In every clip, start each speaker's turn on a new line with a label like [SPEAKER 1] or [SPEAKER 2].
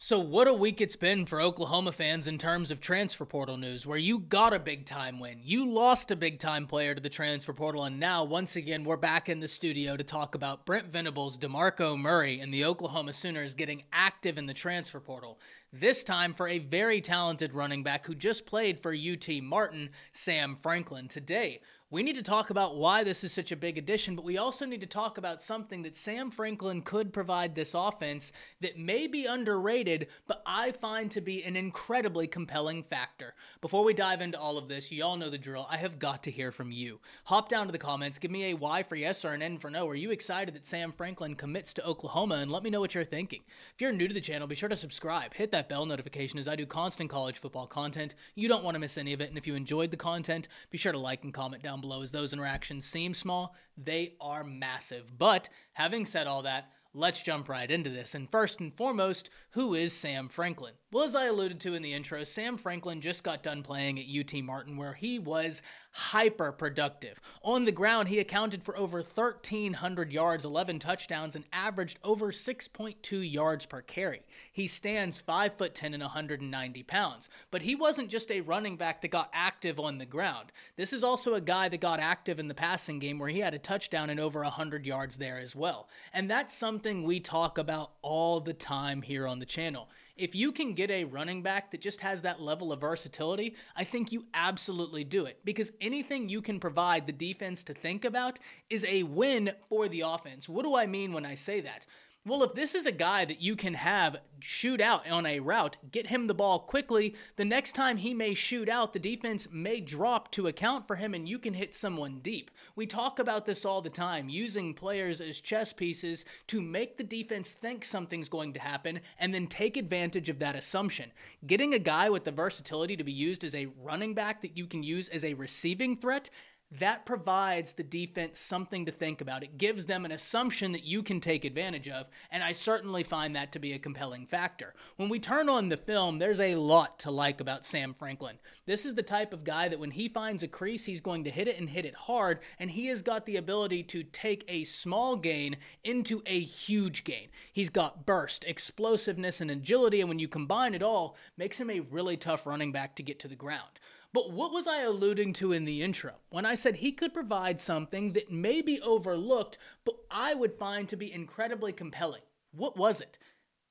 [SPEAKER 1] So, what a week it's been for Oklahoma fans in terms of transfer portal news, where you got a big time win. You lost a big time player to the transfer portal, and now, once again, we're back in the studio to talk about Brent Venables, DeMarco Murray, and the Oklahoma Sooners getting active in the transfer portal. This time for a very talented running back who just played for UT Martin, Sam Franklin. Today, we need to talk about why this is such a big addition, but we also need to talk about something that Sam Franklin could provide this offense that may be underrated, but I find to be an incredibly compelling factor. Before we dive into all of this, you all know the drill. I have got to hear from you. Hop down to the comments, give me a Y for yes or an N for no. Are you excited that Sam Franklin commits to Oklahoma? And let me know what you're thinking. If you're new to the channel, be sure to subscribe, hit that bell notification as I do constant college football content. You don't want to miss any of it. And if you enjoyed the content, be sure to like and comment down down below as those interactions seem small, they are massive. But having said all that, let's jump right into this. And first and foremost, who is Sam Franklin? Well, as I alluded to in the intro, Sam Franklin just got done playing at UT Martin, where he was hyper productive. On the ground, he accounted for over 1,300 yards, 11 touchdowns, and averaged over 6.2 yards per carry. He stands 5 foot 10 and 190 pounds. But he wasn't just a running back that got active on the ground. This is also a guy that got active in the passing game, where he had a touchdown and over 100 yards there as well. And that's something we talk about all the time here on the channel if you can get a running back that just has that level of versatility, I think you absolutely do it because anything you can provide the defense to think about is a win for the offense. What do I mean when I say that? Well, if this is a guy that you can have shoot out on a route, get him the ball quickly, the next time he may shoot out, the defense may drop to account for him and you can hit someone deep. We talk about this all the time, using players as chess pieces to make the defense think something's going to happen and then take advantage of that assumption. Getting a guy with the versatility to be used as a running back that you can use as a receiving threat that provides the defense something to think about. It gives them an assumption that you can take advantage of, and I certainly find that to be a compelling factor. When we turn on the film, there's a lot to like about Sam Franklin. This is the type of guy that when he finds a crease, he's going to hit it and hit it hard, and he has got the ability to take a small gain into a huge gain. He's got burst, explosiveness, and agility, and when you combine it all, makes him a really tough running back to get to the ground. But what was I alluding to in the intro when I said he could provide something that may be overlooked, but I would find to be incredibly compelling? What was it?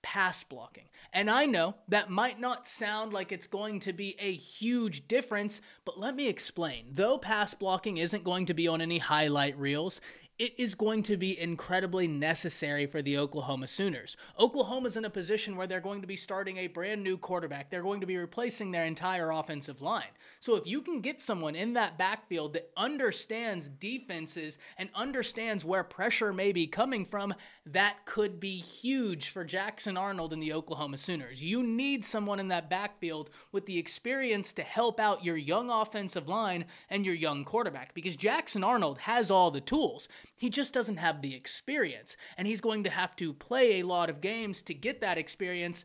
[SPEAKER 1] Pass blocking. And I know that might not sound like it's going to be a huge difference, but let me explain. Though pass blocking isn't going to be on any highlight reels, it is going to be incredibly necessary for the Oklahoma Sooners. Oklahoma's in a position where they're going to be starting a brand new quarterback. They're going to be replacing their entire offensive line. So if you can get someone in that backfield that understands defenses and understands where pressure may be coming from, that could be huge for Jackson Arnold and the Oklahoma Sooners. You need someone in that backfield with the experience to help out your young offensive line and your young quarterback because Jackson Arnold has all the tools. He just doesn't have the experience, and he's going to have to play a lot of games to get that experience.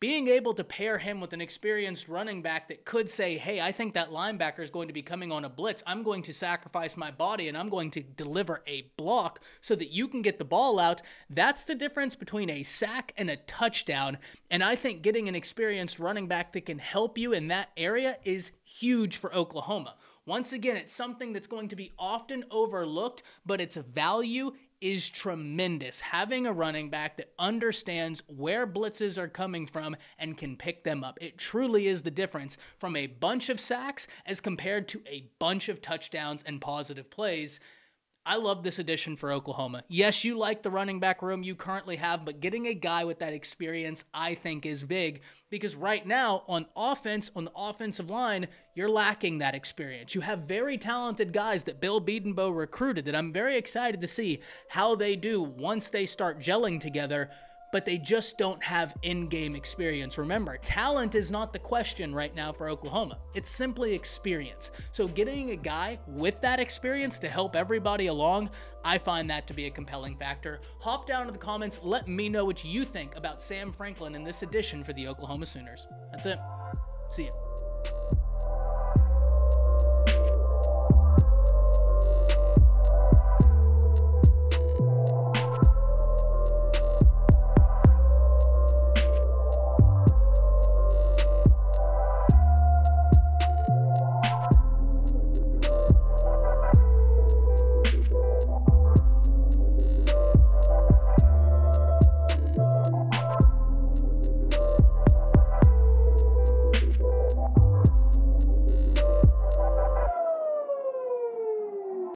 [SPEAKER 1] Being able to pair him with an experienced running back that could say, Hey, I think that linebacker is going to be coming on a blitz. I'm going to sacrifice my body and I'm going to deliver a block so that you can get the ball out. That's the difference between a sack and a touchdown. And I think getting an experienced running back that can help you in that area is huge for Oklahoma. Once again, it's something that's going to be often overlooked, but its value is tremendous. Having a running back that understands where blitzes are coming from and can pick them up. It truly is the difference from a bunch of sacks as compared to a bunch of touchdowns and positive plays. I love this addition for Oklahoma. Yes, you like the running back room you currently have, but getting a guy with that experience, I think, is big because right now on offense, on the offensive line, you're lacking that experience. You have very talented guys that Bill Bedenbaugh recruited that I'm very excited to see how they do once they start gelling together but they just don't have in game experience. Remember, talent is not the question right now for Oklahoma, it's simply experience. So, getting a guy with that experience to help everybody along, I find that to be a compelling factor. Hop down to the comments, let me know what you think about Sam Franklin in this edition for the Oklahoma Sooners. That's it. See ya.